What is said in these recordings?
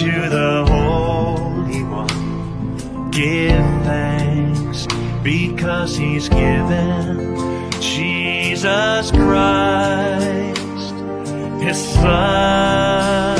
to the Holy One. Give thanks because He's given Jesus Christ, His Son.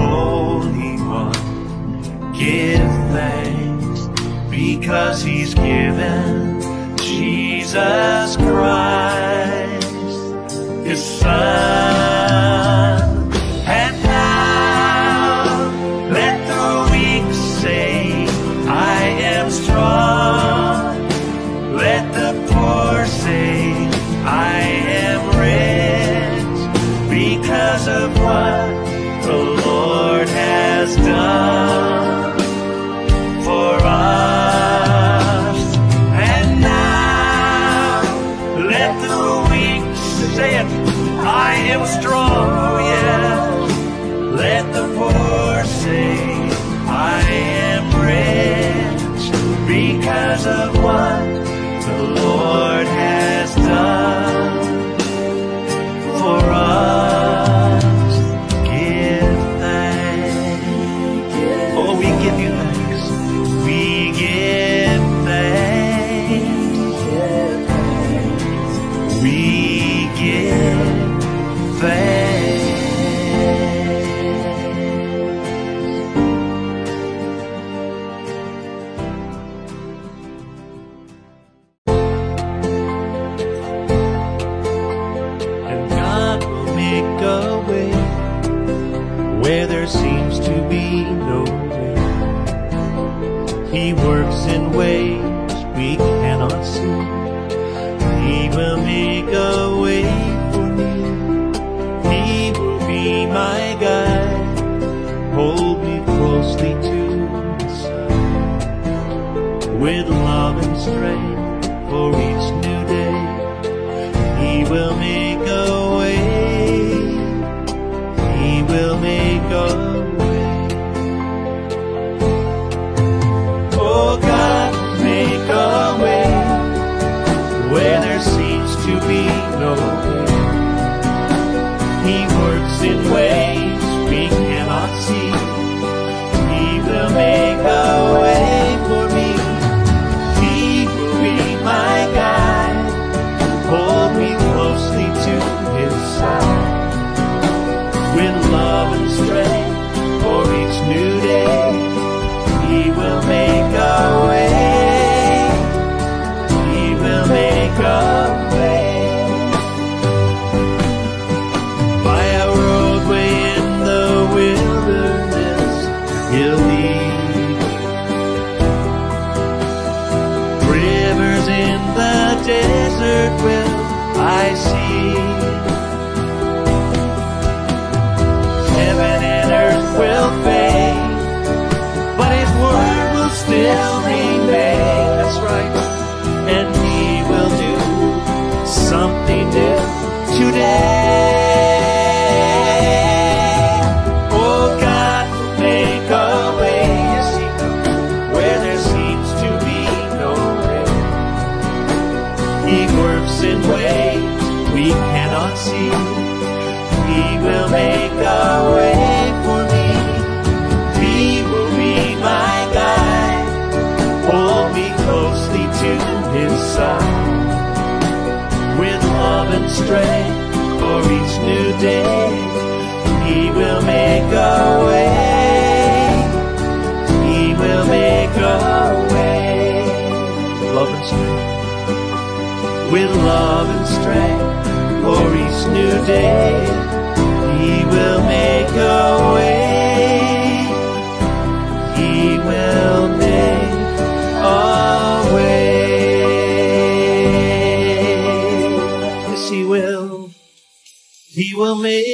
give thanks because he's given Jesus Christ, his son. today. with love and strength for each new day. He will make a way. He will make a way. Yes, He will. He will make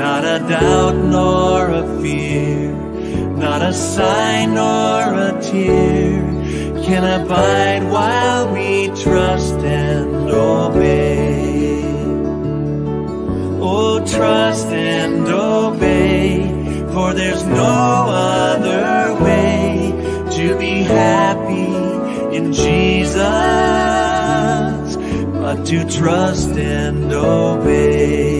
Not a doubt nor a fear, not a sigh nor a tear can abide while we trust and obey. Oh, trust and obey, for there's no other way to be happy in Jesus but to trust and obey.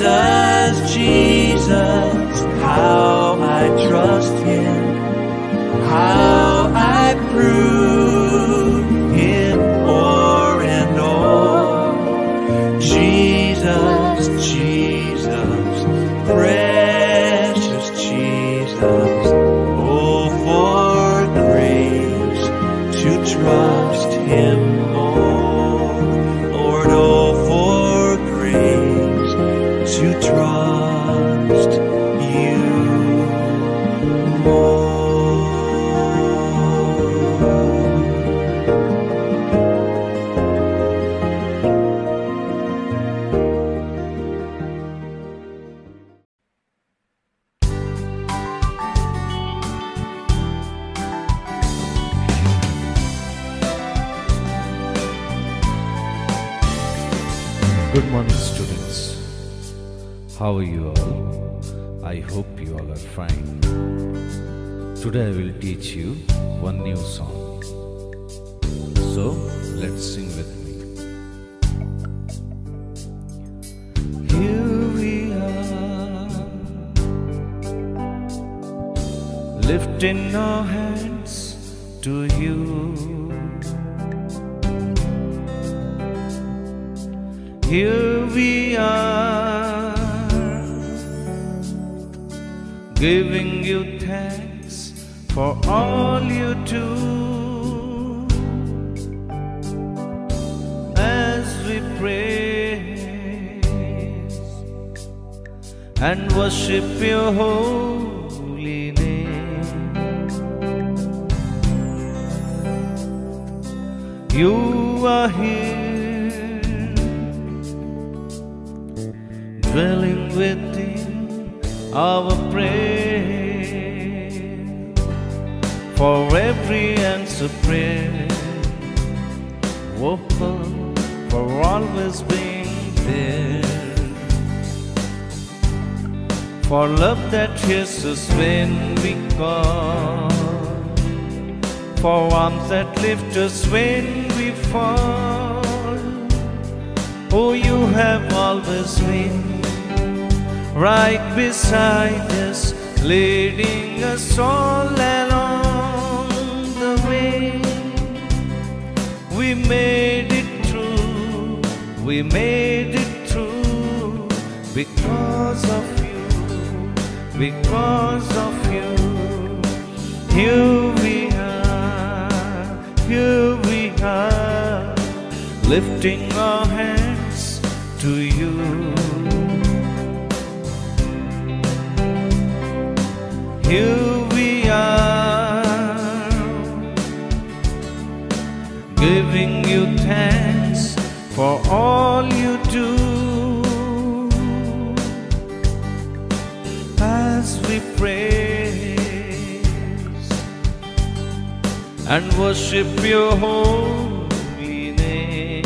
Jesus, Jesus, how I trust Him, how I prove more. Today I will teach you one new song. So let's sing with me. Here we are, lifting our hands to you. Here we are, giving you for all you do. As we praise and worship your holy name, you are here answer prayer, vocal for always being there, for love that hears us when we call, for arms that lift us when we fall. Oh, you have always been right beside us, leading us all We made it through, we made it through. Because of you, because of you. Here we are, here we are, lifting our hands to you. Here we are, giving you thanks for all you do. As we praise and worship your holy name.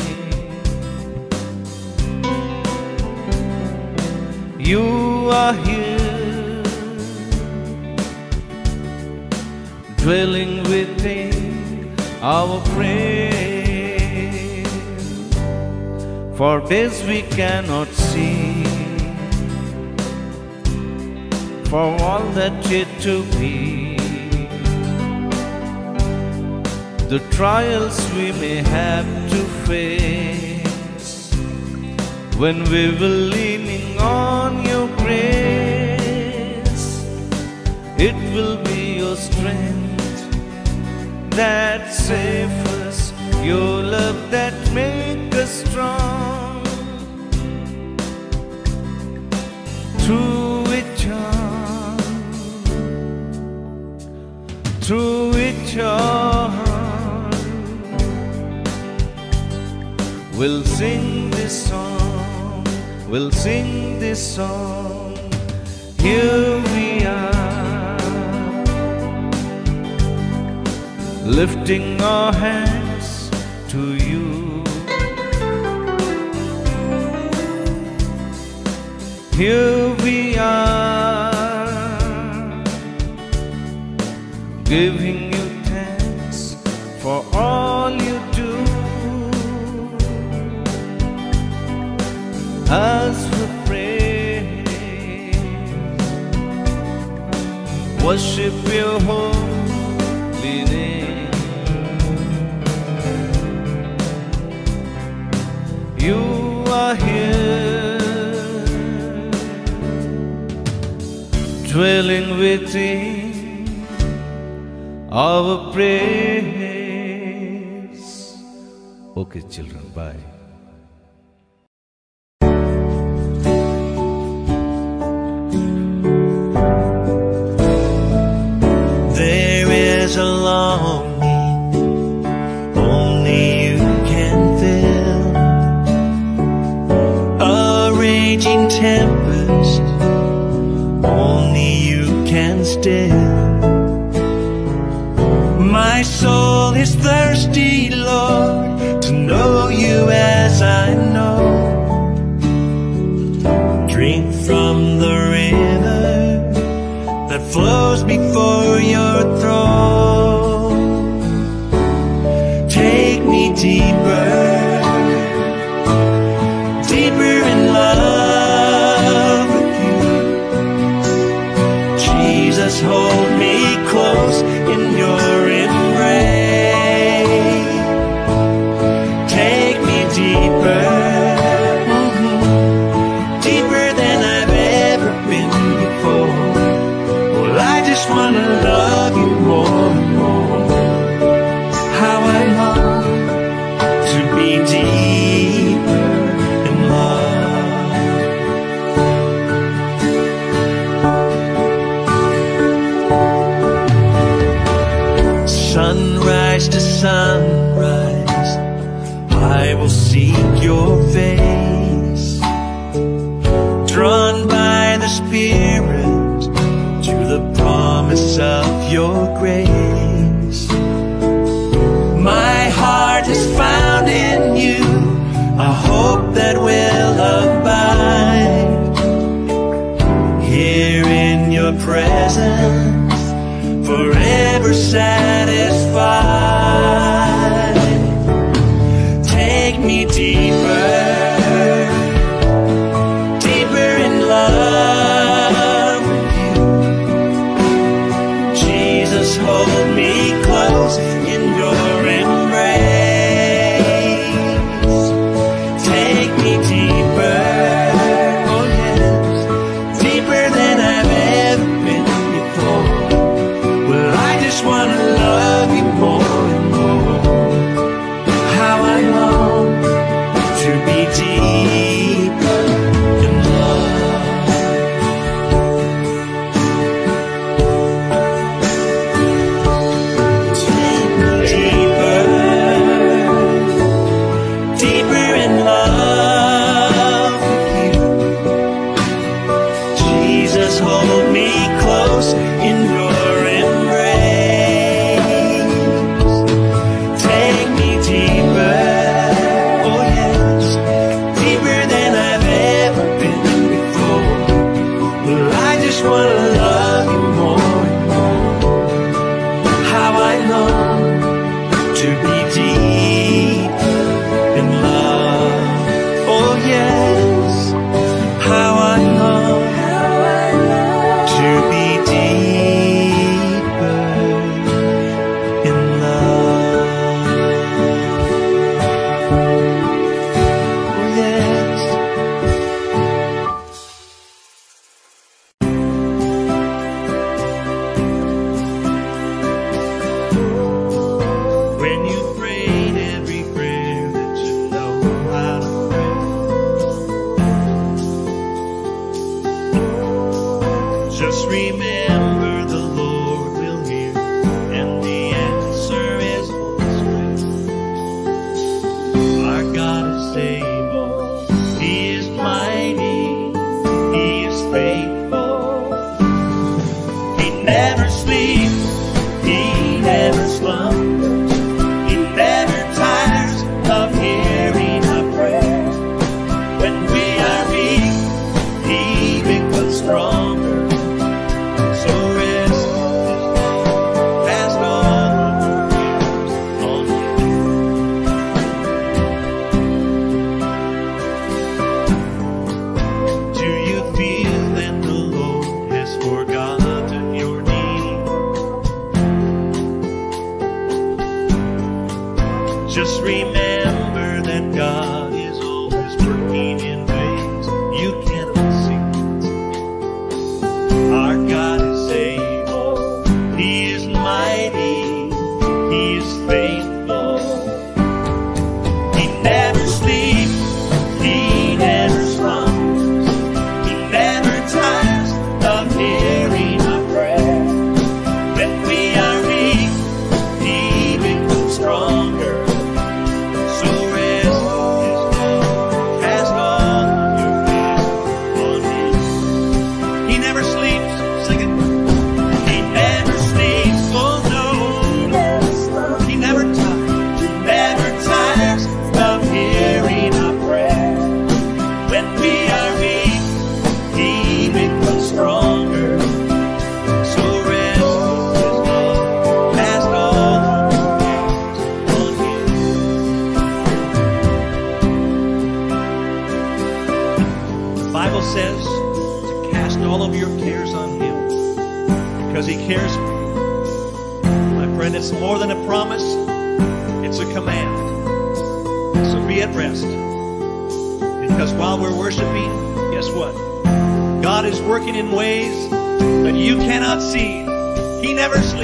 You are here, dwelling within our prayer. For days we cannot see, for all that yet to be. The trials we may have to face when we will leaning on your grace. It will be your strength that saves us, your love that makes us strong. Through it all, through it all, we'll sing this song, we'll sing this song. Here we are, lifting our hands to you. Here we are, giving you thanks for all you do. As we pray, worship your home. dwelling within our praise. Okay, children, bye.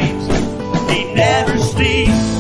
Sleeps. He never sleeps.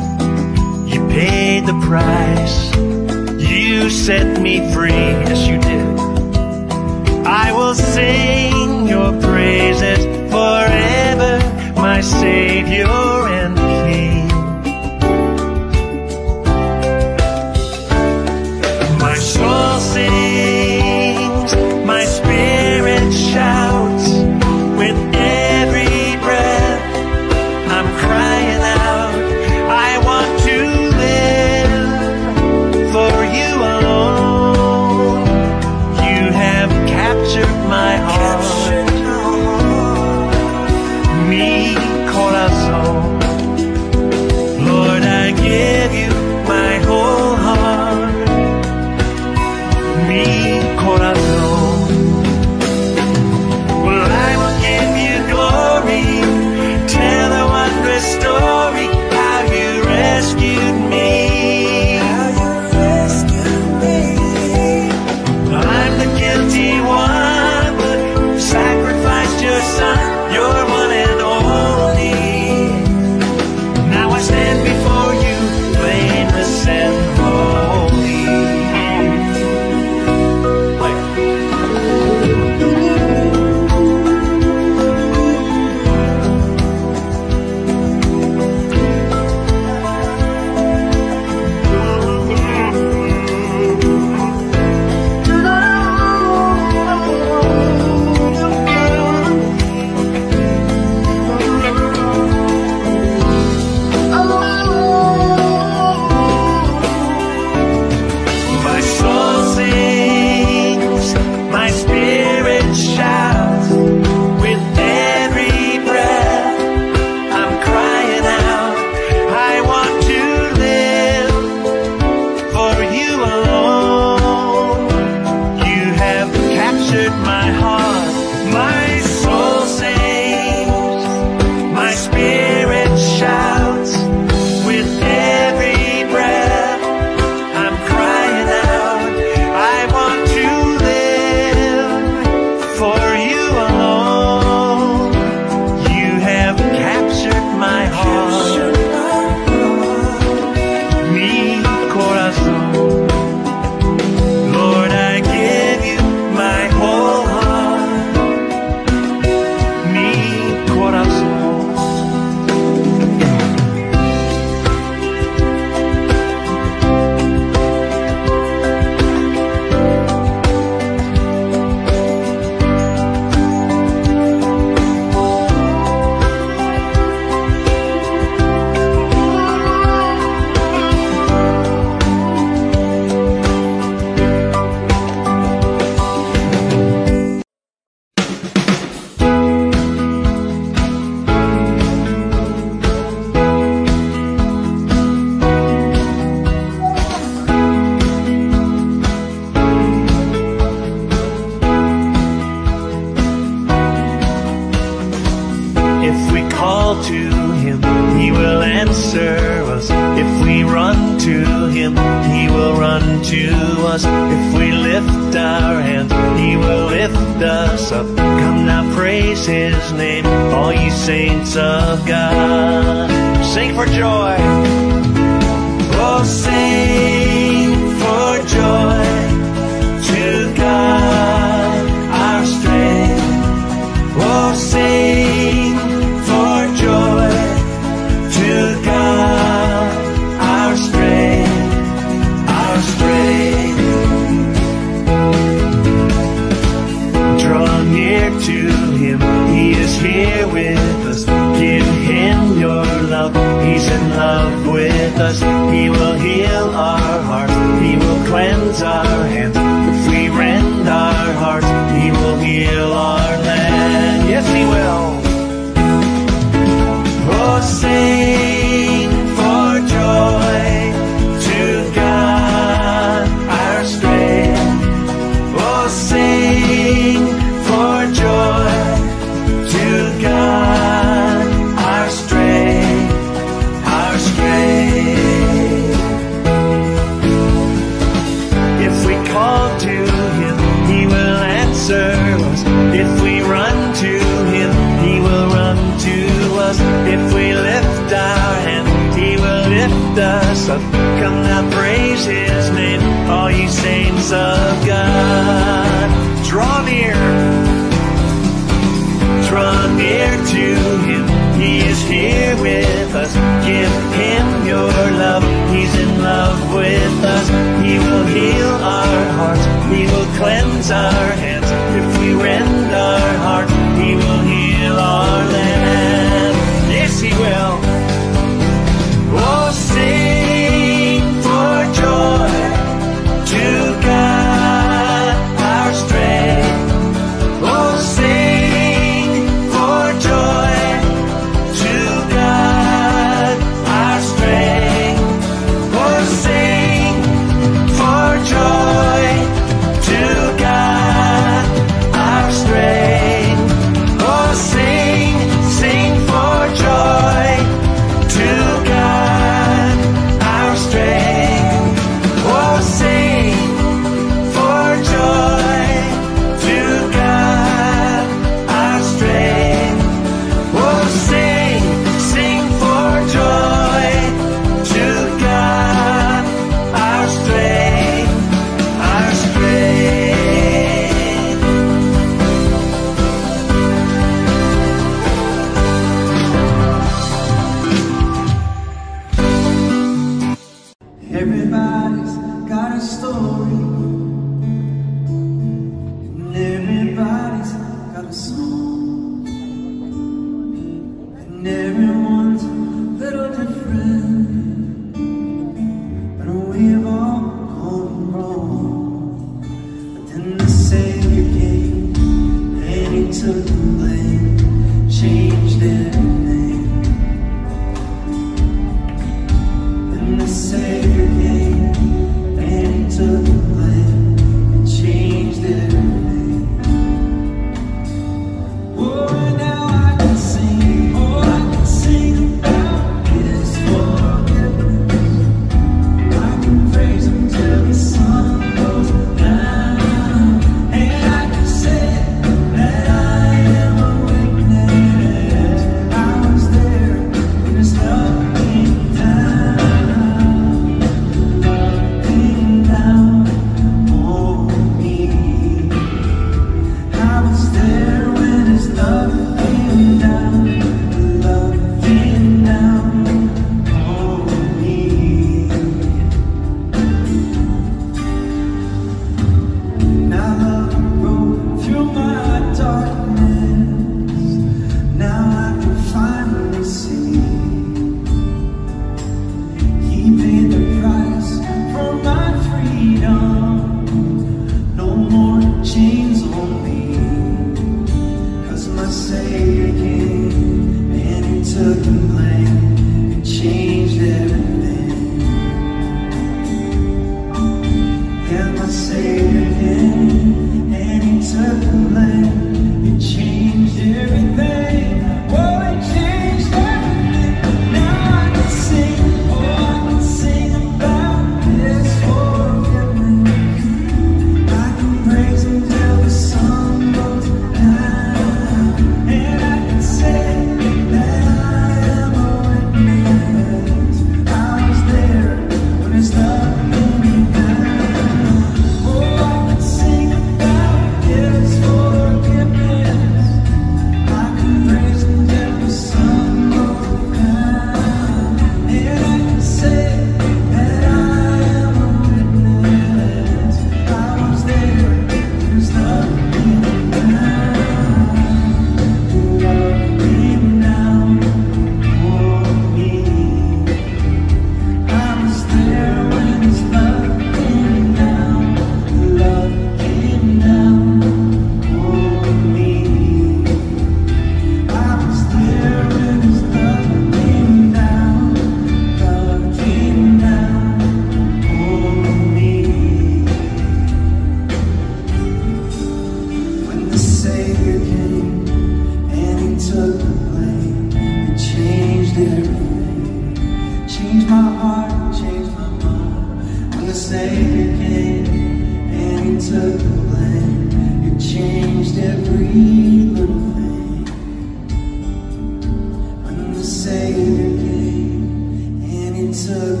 Savior came and took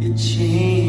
the it changed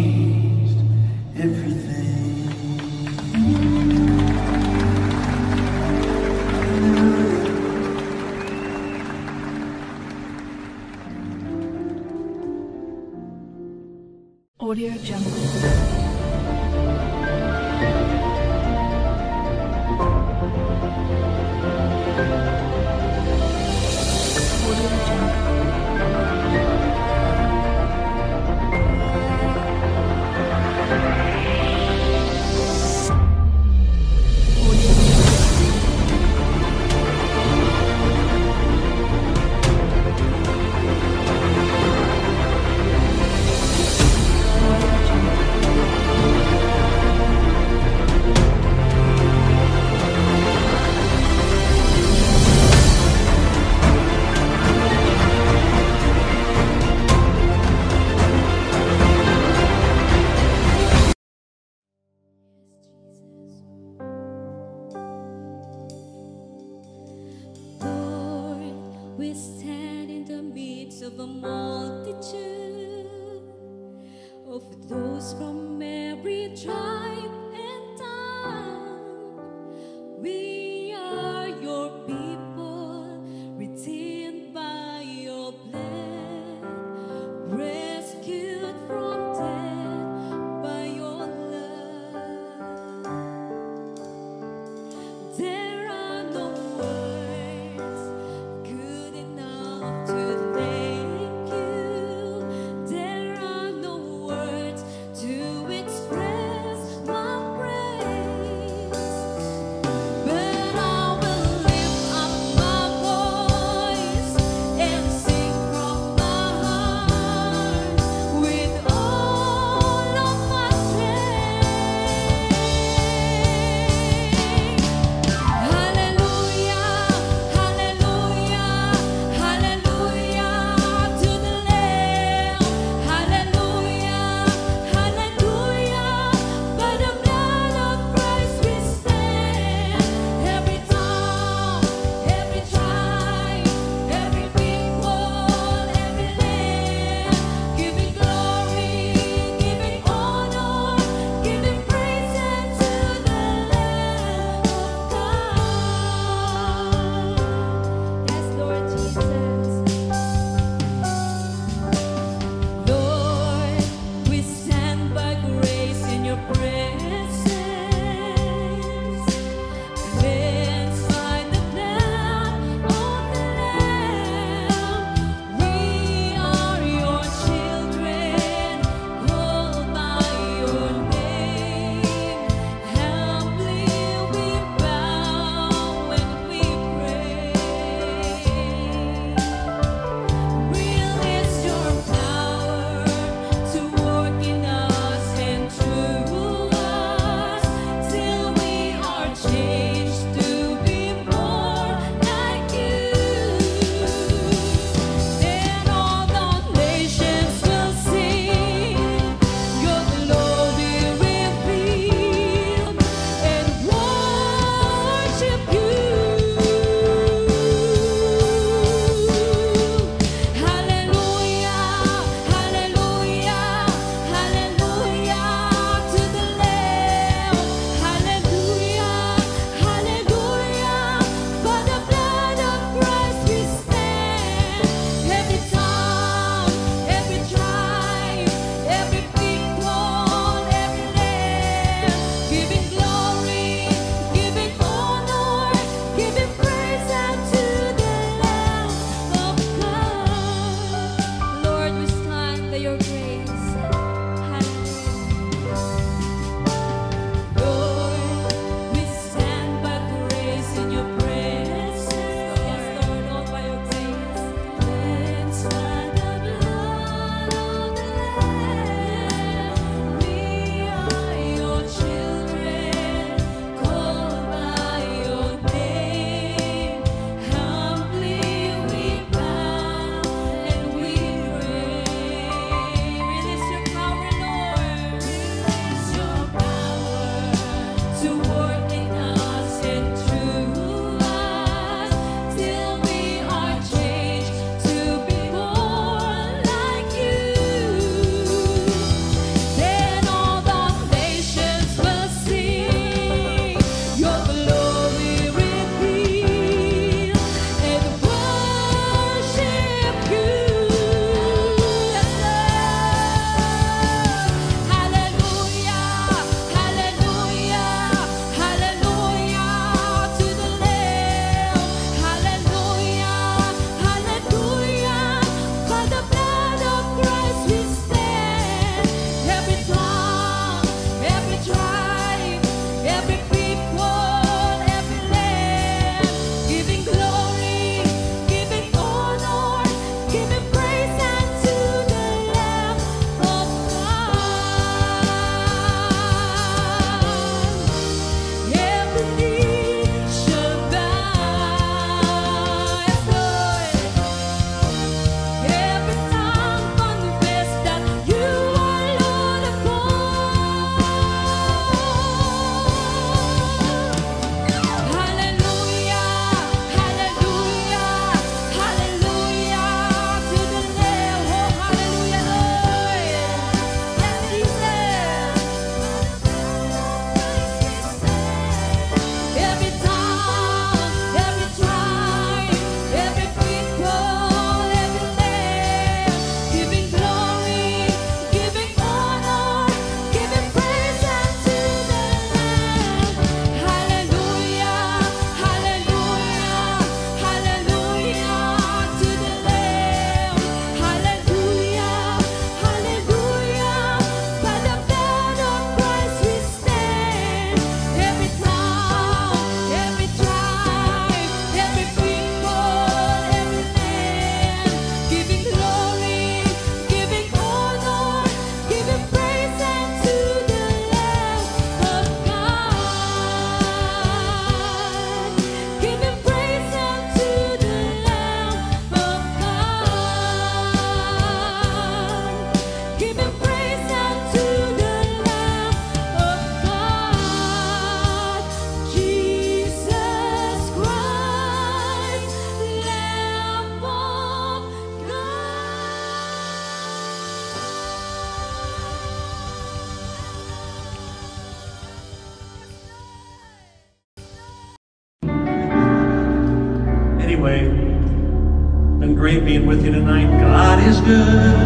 tonight. God is good.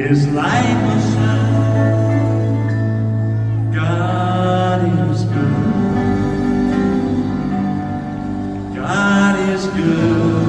His light a sound. God is good. God is good.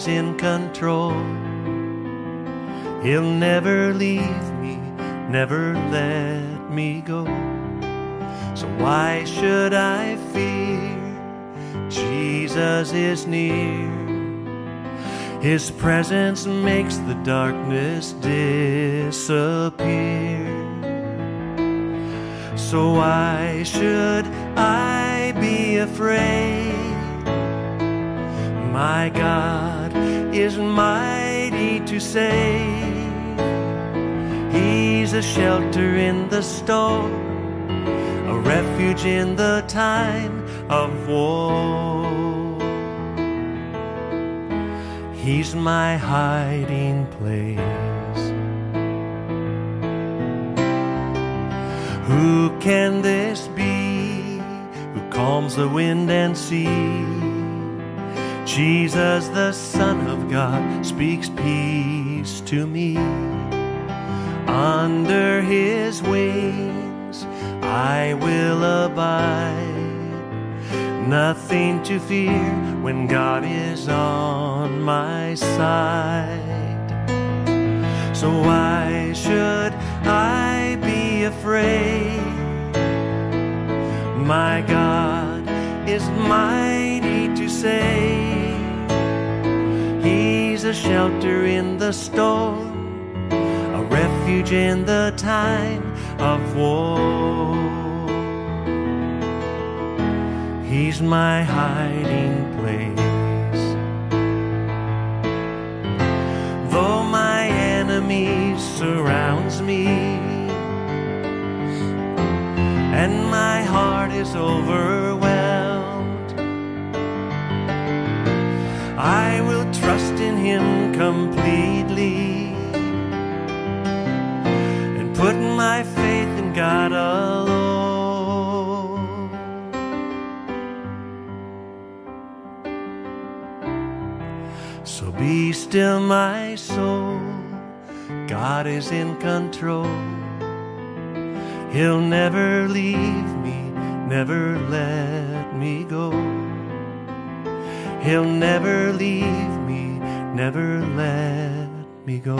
Is in control. He'll never leave me, never let me go. So why should I fear? Jesus is near. His presence makes the darkness disappear. So why should I be afraid? My God is mighty to save. He's a shelter in the storm, a refuge in the time of war. He's my hiding place. Who can this be who calms the wind and sea? Jesus, the Son of God, speaks peace to me. Under his wings I will abide. Nothing to fear when God is on my side. So why should I be afraid? My God is mighty to save. A shelter in the storm, a refuge in the time of war. He's my hiding place. Though my enemy surrounds me, and my heart is overwhelmed, I will trust in Him completely and put my faith in God alone. So be still, my soul. God is in control. He'll never leave me, never let me go. He'll never leave me, never let me go.